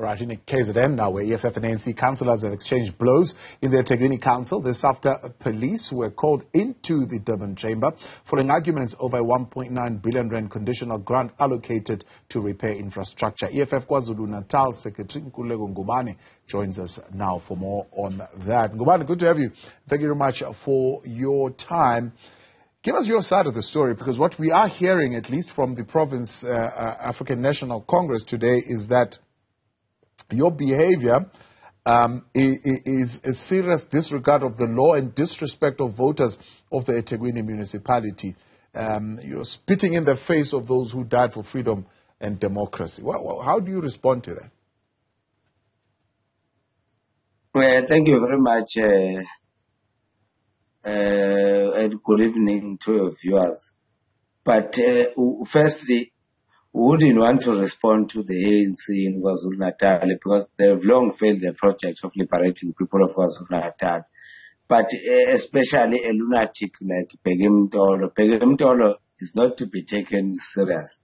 Right, in KZN now, where EFF and ANC councillors have exchanged blows in the eThekwini Council. This after police were called into the Durban chamber following arguments over a 1.9 billion rand conditional grant allocated to repair infrastructure. EFF KwaZulu-Natal Secretary Nkululeko Ngubane joins us now for more on that. Ngubane, good to have you. Thank you very much for your time. Give us your side of the story because what we are hearing, at least from the Province uh, uh, African National Congress today, is that your behavior um, is a serious disregard of the law and disrespect of voters of the eThekwini municipality. Um, you're spitting in the face of those who died for freedom and democracy. Well, how do you respond to that? Well, thank you very much, uh, uh, and good evening to your viewers. But uh, firstly, wouldn't want to respond to the ANC in KwaZulu-Natal because they've long failed the project of liberating people of KwaZulu-Natal. But eh, especially a lunatic like. Bheki is not to be taken serious.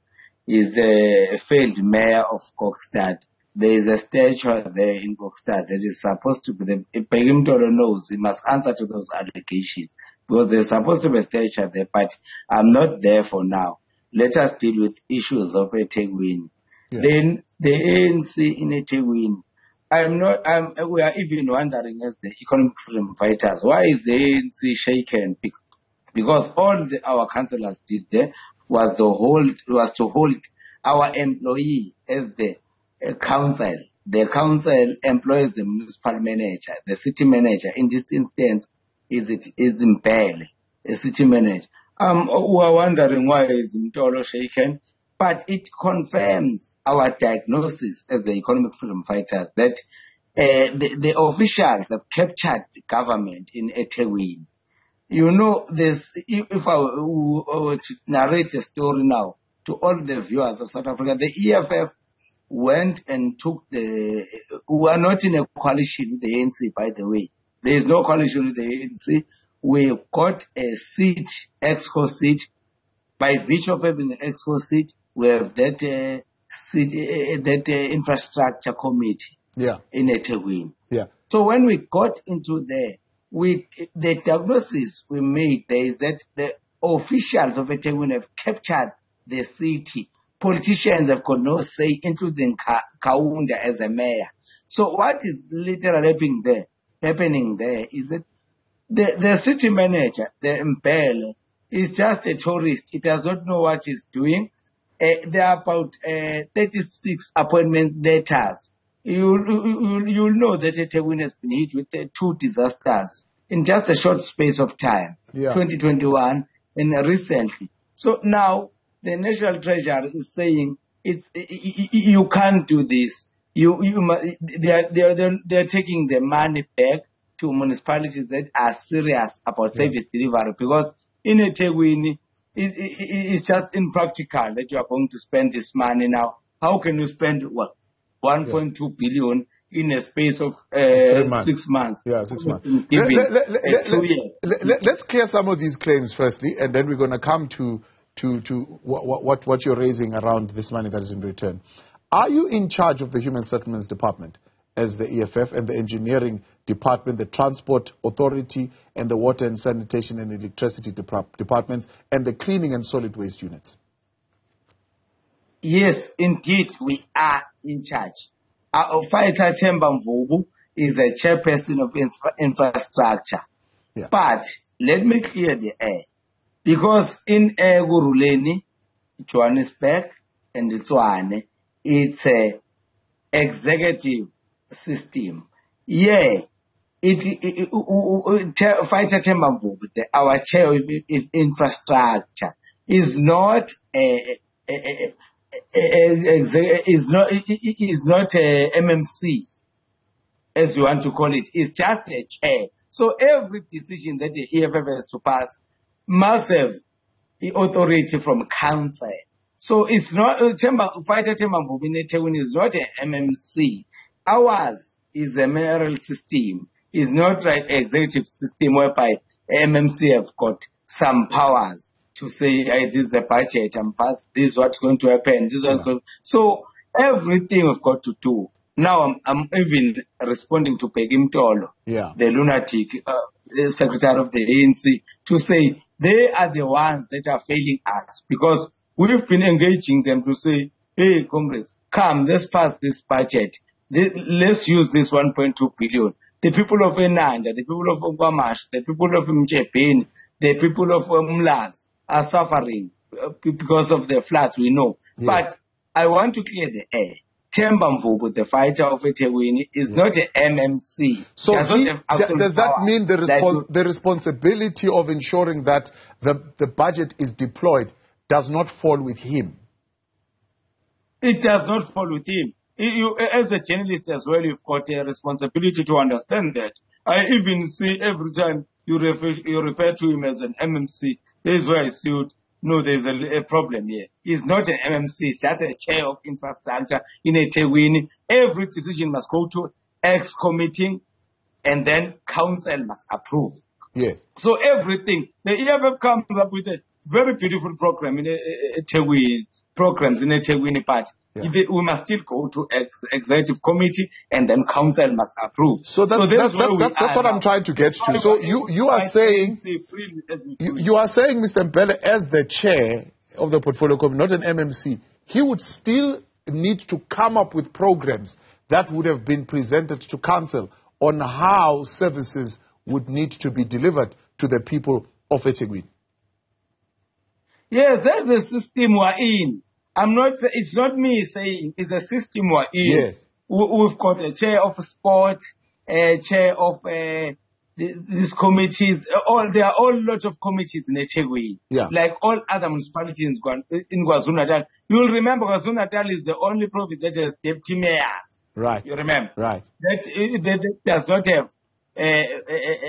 He's a failed mayor of Kokstad. There is a statue there in Kokstad that is supposed to be the Bheki Mtolo knows he must answer to those allegations because there's supposed to be a statue there, but I'm not there for now let us deal with issues of eThekwini. Yeah. Then the ANC in eThekwini, I'm not, I'm, we are even wondering as the economic freedom fighters, why is the ANC shaken? Because all the, our councillors did there was to hold, was to hold our employee as the uh, council. The council employs the municipal manager, the city manager. In this instance, is it is Mbele, a city manager. Um, we are wondering why is Mtolo shaken, but it confirms our diagnosis as the economic freedom fighters that uh, the, the, officials have captured the government in eThekwini. You know, this, if, if I were to narrate a story now to all the viewers of South Africa, the EFF went and took the, we are not in a coalition with the ANC, by the way. There is no coalition with the ANC we got a seat, exco seat. By virtue of having an exco seat, we have that uh, seat, uh, that uh, infrastructure committee yeah. in eThekwini. Yeah. So when we got into there, we the diagnosis we made there is that the officials of eThekwini have captured the city. Politicians have got no say, including Ka- Kaunda as a mayor. So what is literally happening there? Happening there is that the, the city manager, the Mbele, is just a tourist. He does not know what he's doing. Uh, there are about uh, 36 appointment letters. You, you, you'll know that eThekwini has been hit with uh, two disasters in just a short space of time, yeah. 2021 and recently. So now the National Treasury is saying it's, you can't do this. You, you, they are, they are, they are taking the money back to municipalities that are serious about yeah. service delivery because in eThekwini, it, it, it's just impractical that you are going to spend this money now. How can you spend what 1.2 yeah. billion in a space of uh, months. six months? Yeah, six months. Let, let, let, let, let's clear some of these claims firstly, and then we're going to come to to to what, what what you're raising around this money that is in return. Are you in charge of the Human Settlements Department? As the EFF and the engineering department, the transport authority, and the water and sanitation and electricity departments, and the cleaning and solid waste units? Yes, indeed, we are in charge. Our fighter Themba Mvubu is a chairperson of infrastructure. Yeah. But let me clear the air. Because in Ekurhuleni, Johannesburg, and Tshwane, it's a executive system. Yeah, it, it, it, Fighter Mvubu, our chair of infrastructure, is not a, is not is not a MMC, as you want to call it. It's just a chair. So every decision that the EFF has to pass must have authority from council. So it's not uh, Fighter Themba Mvubu is not an MMC. Ours is a mayoral system, is not like executive system whereby MMC have got some powers to say, hey, this is a budget and pass, this is what's going to happen, this is what's yeah. going So everything we've got to do Now I'm, I'm even responding to Bheki Mtolo, Yeah. the lunatic uh, the secretary of the ANC, to say they are the ones that are failing us because we've been engaging them to say, hey, Congress, come, let's pass this budget. Let's use this 1.2 billion. The people of Inanda, the people of Ogamash, the people of Mchepeni, the people of Mlas are suffering uh, because of the floods, we know. Yeah. But I want to clear the air. Themba Mvubu, the fighter of eThekwini, is not a MMC. So Does he, does that mean the, the responsibility of ensuring that the, the budget is deployed does not fall with him? It does not fall with him. You- you- as a journalist as well, you've got a responsibility to understand that. I even see every time you refer, you refer to him as an MMC, this is where I see it. No, there's a, a problem here. He's not an MMC, he's just a chair of infrastructure in eThekwini. Every decision must go to X committee and then council must approve. Yes. So everything, the EFF comes up with a very beautiful program in a, a, eThekwini, programs in eThekwini part. Yeah. They- We must still go to ex, executive committee and then council must approve. So that's, this that's, that's, that's, that's what I'm trying to get to. So you, you are saying, say freely as we you, you are saying, Mr. Mbele, as the chair of the portfolio committee, not an MMC, he would still need to come up with programs that would have been presented to council on how services would need to be delivered to the people of eThekwini. Yes, that's the system we're in. I'm not, it's not me saying, it's a system we're in. Yes. We- We've got a chair of sport, a chair of uh, these committees. All there are all lot of committees in eThekwini. Yeah. Like all other municipalities in, KwaZulu Natal. You'll remember KwaZulu Natal is the only province that has deputy mayors. Right. You remember? Right. that, uh, that, does not have uh,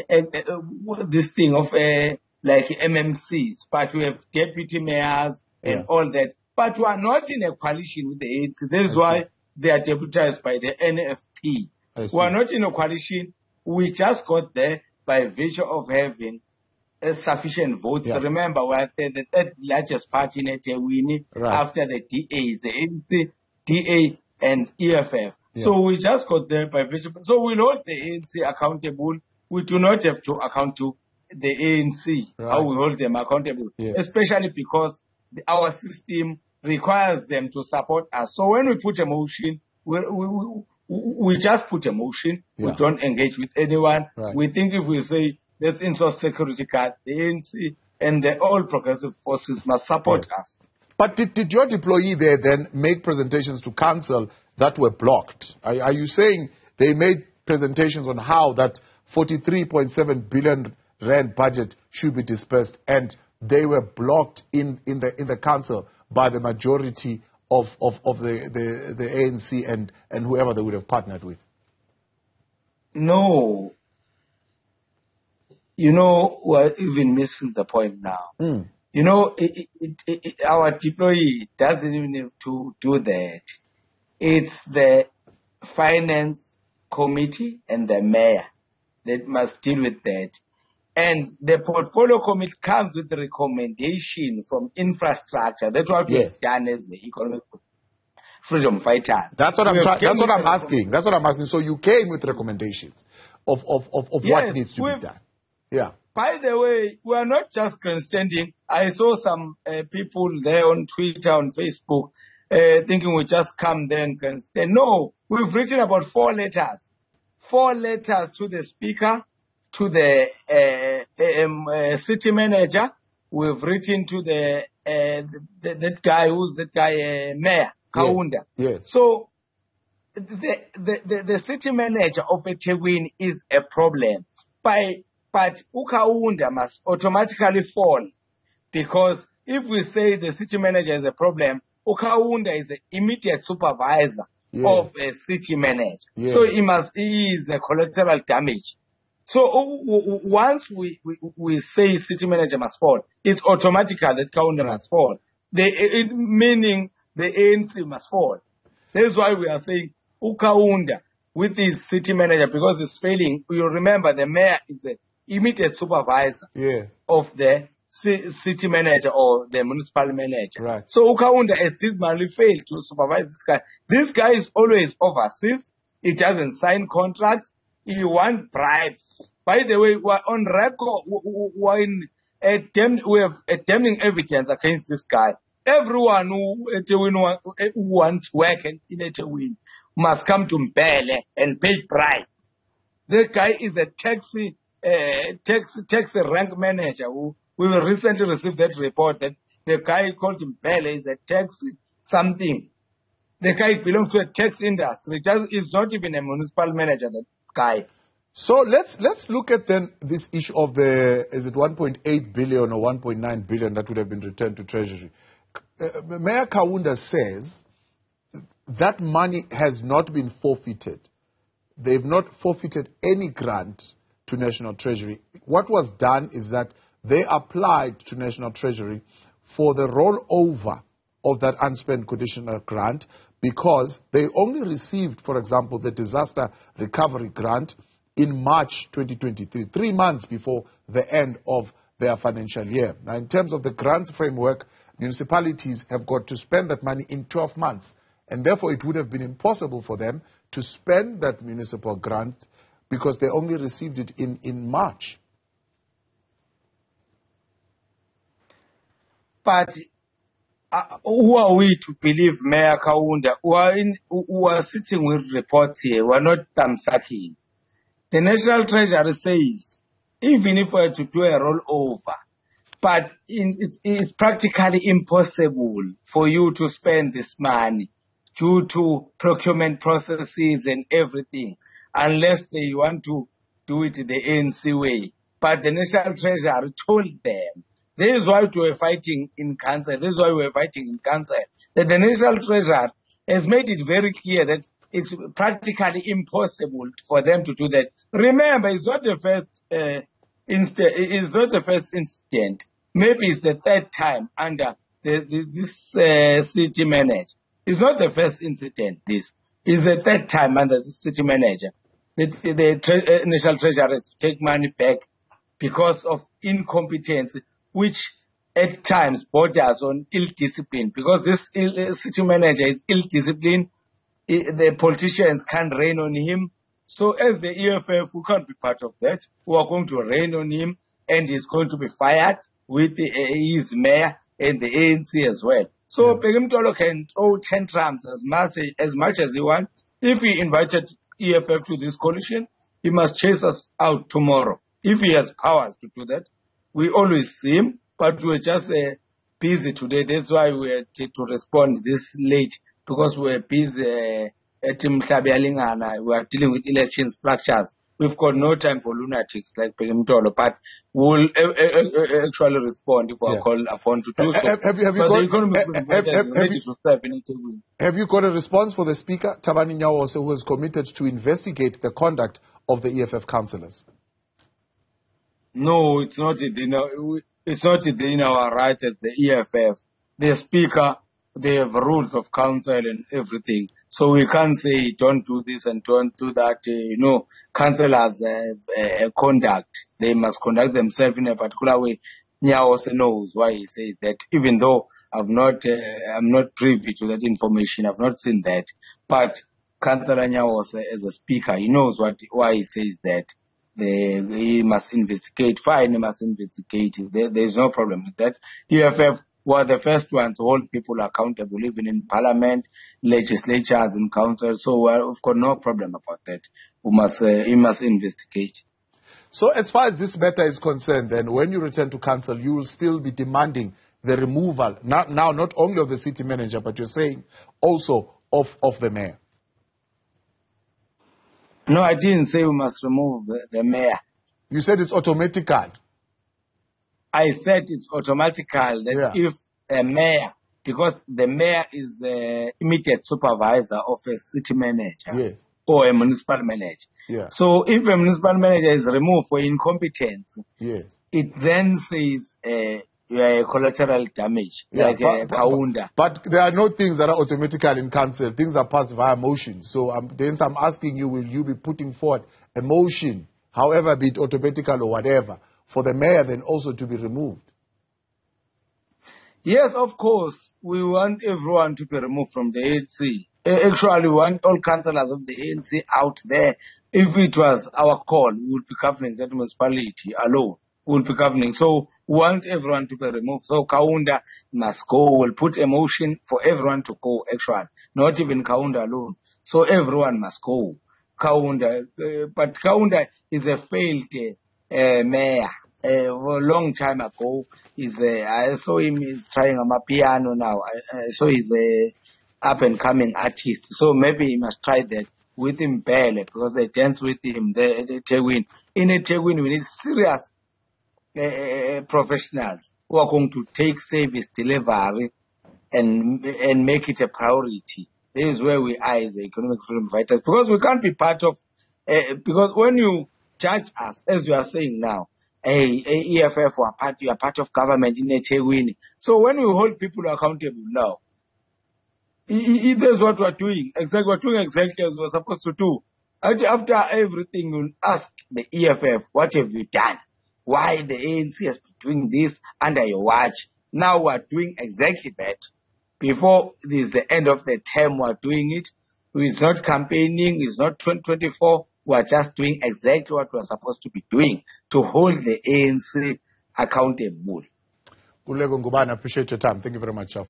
uh, uh, this thing of uh, like MMCs, but we have deputy mayors and Yeah. all that. But we are not in a coalition with the ANC. That is I why see. they are deputized by the NFP. We are not in a coalition. We just got there by virtue of having sufficient votes. Yeah. Remember, we are the, third largest party in eThekwini Right. after the DAs, the ANC, DA, and EFF. Yeah. So we just got there by virtue. So we hold the ANC accountable. We do not have to account to the ANC, Right. how we hold them accountable, Yes. especially because the, our system requires them to support us. So when we put a motion, we, we, we, we just put a motion. We don't engage with anyone. Right. We think if we say let's install security guard, the ANC and the all progressive forces must support Yes. us. But did, did your deployee there then make presentations to council that were blocked? Are, are you saying they made presentations on how that 43.7 billion rand budget should be dispersed and they were blocked in, in, the, in the council by the majority of, of, of the, the, the ANC and, and whoever they would have partnered with? No. You know, we're even missing the point now. Mm. You know, it, it, it, our deployee doesn't even have to do that. It's the finance committee and the mayor that must deal with that. And the portfolio committee comes with the recommendation from infrastructure. That's what Yes. we've done as the economic freedom fighters. That's what I'm We trying. That's what I'm asking. That's what I'm asking. So you came with recommendations of, of, of, of what needs to be done. Yeah. By the way, we are not just grandstanding. I saw some uh, people there on Twitter, on Facebook, uh, thinking we just come there and grandstand. No, we've written about four letters. Four letters to the speaker, to the uh, um, uh, city manager. We've written to the, uh, the that guy who's that guy, uh, mayor, Kaunda. Yes. So the, the, the, the city manager of eThekwini is a problem. By, but Ukaunda must automatically fall because if we say the city manager is a problem, Ukaunda is the immediate supervisor Yes. of a city manager. Yes. So he must, he is a collateral damage. So once we, we, we say city manager must fall, it's automatic that Kaunda must fall. The, it, meaning the ANC must fall. That's why we are saying Ukaunda with his city manager because it's failing. You remember the mayor is the immediate supervisor Yes. of the city manager or the municipal manager. Right. So Ukaunda has dismally failed to supervise this guy. This guy is always overseas. He doesn't sign contracts. He wants bribes. By the way, we're on record. We're in a we have a damning evidence against this guy. Everyone who, who wants work in Ethekwini must come to Mbele and pay bribe. The guy is a taxi, uh, taxi, taxi rank manager who we recently received that report that the guy called Mbele is a taxi something. The guy belongs to a tax industry. Does, he's not even a municipal manager, that So let's let's look at then this issue of the is it 1.8 billion or 1.9 billion that would have been returned to Treasury. Uh, Mayor Kaunda says that money has not been forfeited. They've not forfeited any grant to National Treasury. What was done is that they applied to National Treasury for the rollover of that unspent conditional grant because they only received, for example, the disaster recovery grant in March 2023, three months before the end of their financial year. Now, in terms of the grants framework, municipalities have got to spend that money in 12 months, and therefore it would have been impossible for them to spend that municipal grant because they only received it in, in March. But uh, who are we to believe Mayor Kaunda? Who are, in, are sitting with reports here, we're not thumbsucking. The National Treasury says, even if we were to do a rollover, but in, it's, it's practically impossible for you to spend this money due to procurement processes and everything, unless they want to do it the ANC way. But the National Treasury told them this is why we were fighting in council. This is why we were fighting in council. That the National Treasury has made it very clear that it's practically impossible for them to do that. Remember, it's not the first uh. It's not the first incident. Maybe it's the third time under the, the, this uh, city manager. It's not the first incident. This is the third time under the city manager. The, the tre- uh, national treasury has to take money back because of incompetence which at times borders on ill discipline because this Ill, uh, city manager is ill disciplined. The politicians can't rain on him. So as the EFF, we can't be part of that. We are going to rain on him and he's going to be fired with the, uh, his mayor and the ANC as well. So yeah. Bheki can throw tantrums as much, as much as he wants. If he invited EFF to this coalition, he must chase us out tomorrow. If he has powers to do that, we always see him, but we're just uh, busy today. That's why we had to respond this late because we're busy uh, at Mhlabi We are dealing with election structures. We've got no time for lunatics like Bheki Mtolo, but we'll uh, uh, actually respond if we are yeah. called upon to do so. Have, have, you, have, you got, have, you, got a response for the Speaker, Thabani Nyawo, who has committed to investigate the conduct of the EFF councillors? No, it's not in our, it's not our rights as the EFF. The speaker, they have rules of council and everything. So we can't say don't do this and don't do that. Uh, you know, councillors have uh, conduct. They must conduct themselves in a particular way. Nya also knows why he says that, even though I've not, uh, I'm not privy to that information. I've not seen that. But Councillor Nyawo as a speaker, he knows what, why he says that the, he must investigate. Fine, he must investigate. There, there's no problem with that. EFF were the first one to hold people accountable, even in parliament, legislatures, and council. So uh, we've got no problem about that. We must, uh, he must investigate. So as far as this matter is concerned, then when you return to council, you will still be demanding the removal, not, now not only of the city manager, but you're saying also of, of the mayor. No, I didn't say we must remove the, the mayor. You said it's automatical. I said it's automatical that yeah. if a mayor, because the mayor is the immediate supervisor of a city manager yes. or a municipal manager. Yeah. So if a municipal manager is removed for incompetence, yes. it then says uh, yeah, collateral damage, yeah, like but, uh, Kaunda. But, but, there are no things that are automatically in council. Things are passed via motion. So um, then I'm asking you, will you be putting forward a motion, however be it automatical or whatever, for the mayor then also to be removed? Yes, of course. We want everyone to be removed from the ANC. Actually, we want all councillors of the ANC out there. If it was our call, we would be governing that municipality alone. Would be governing. So we want everyone to be removed. So Kaunda must go. We'll put a motion for everyone to go, actually. Not even Kaunda alone. So everyone must go. Kaunda. Uh, but Kaunda is a failed uh, mayor. Uh, a long time ago, is I saw him is trying on my piano now. I, I saw he's a up and coming artist. So maybe he must try that with him Mbele because they dance with him there at Ethekwini. In Ethekwini, we need serious uh, professionals who are going to take service delivery and and make it a priority. This is where we are as economic freedom fighters because we can't be part of. Uh, because when you judge us, as you are saying now, hey, EFF, are part, you are part of government in Ethekwini. So when we hold people accountable now, it is what we're doing. Exactly, we're doing exactly as we're supposed to do. After everything, you'll ask the EFF, what have you done? Why the ANC has been doing this under your watch? Now we're doing exactly that. Before this is the end of the term, we're doing it. It's not campaigning, it's not 2024. We're just doing exactly what we're supposed to be doing to hold the ANC accountable. Nkululeko Ngubane, appreciate your time. Thank you very much.